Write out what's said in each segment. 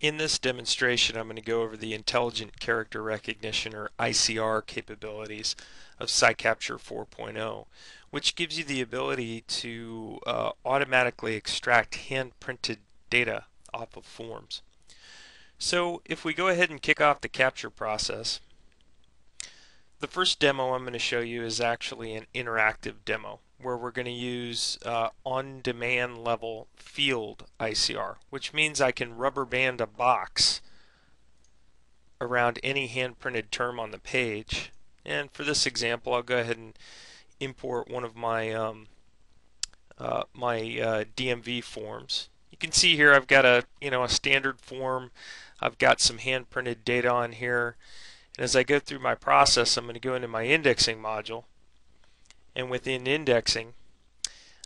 In this demonstration, I'm going to go over the Intelligent Character Recognition or ICR capabilities of PSI:Capture 4.0, which gives you the ability to uh, automatically extract hand-printed data off of forms. So if we go ahead and kick off the capture process, the first demo I'm going to show you is actually an interactive demo where we're going to use uh, on-demand level field ICR, which means I can rubber band a box around any hand-printed term on the page. And for this example, I'll go ahead and import one of my um, uh, my uh, DMV forms. You can see here I've got a you know a standard form. I've got some hand-printed data on here. And as I go through my process, I'm going to go into my indexing module and within indexing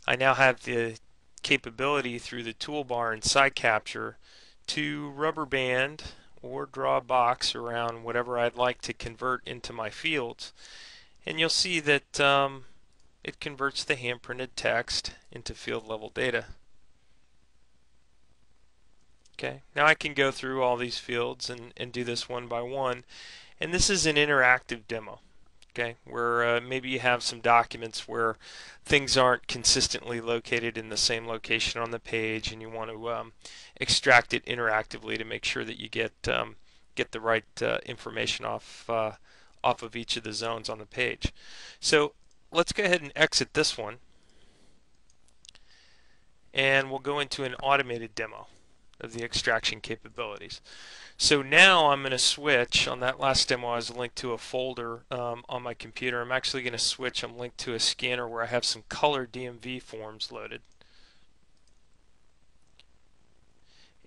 I now have the capability through the toolbar in capture to rubber band or draw a box around whatever I'd like to convert into my fields and you'll see that um, it converts the hand printed text into field level data. Okay, now I can go through all these fields and, and do this one by one. And this is an interactive demo okay where uh, maybe you have some documents where things aren't consistently located in the same location on the page and you want to um, extract it interactively to make sure that you get um, get the right uh, information off uh, off of each of the zones on the page. So let's go ahead and exit this one. And we'll go into an automated demo of the extraction capabilities. So now I'm going to switch, on that last demo I was linked to a folder um, on my computer. I'm actually going to switch, I'm linked to a scanner where I have some color DMV forms loaded.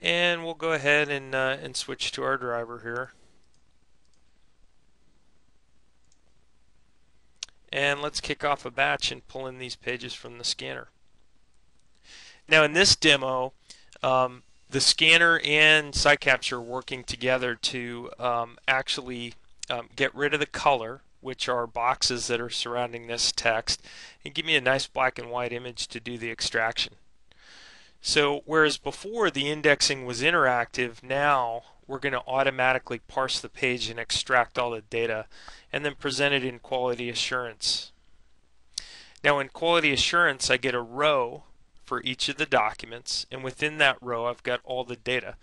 And we'll go ahead and, uh, and switch to our driver here. And let's kick off a batch and pull in these pages from the scanner. Now in this demo, um, the scanner and PSI:Capture working together to um, actually um, get rid of the color, which are boxes that are surrounding this text, and give me a nice black and white image to do the extraction. So whereas before the indexing was interactive, now we're going to automatically parse the page and extract all the data and then present it in quality assurance. Now in quality assurance I get a row for each of the documents and within that row I've got all the data.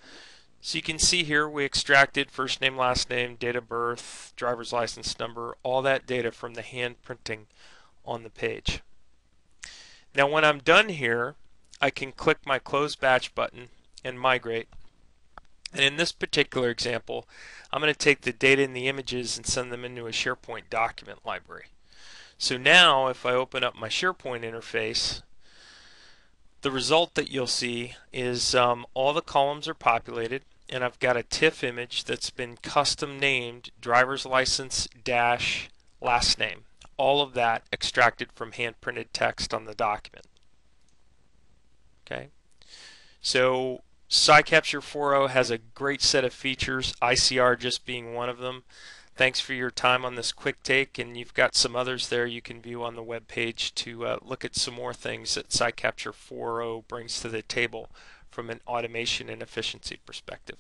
So you can see here we extracted first name, last name, date of birth, driver's license number, all that data from the hand printing on the page. Now when I'm done here I can click my close batch button and migrate and in this particular example I'm going to take the data and the images and send them into a SharePoint document library. So now if I open up my SharePoint interface the result that you'll see is um, all the columns are populated and I've got a TIFF image that's been custom named driver's license dash last name. All of that extracted from hand printed text on the document. Okay, so PSI:Capture 4.0 has a great set of features, ICR just being one of them. Thanks for your time on this quick take, and you've got some others there you can view on the web page to uh, look at some more things that PSI:Capture 4.0 brings to the table from an automation and efficiency perspective.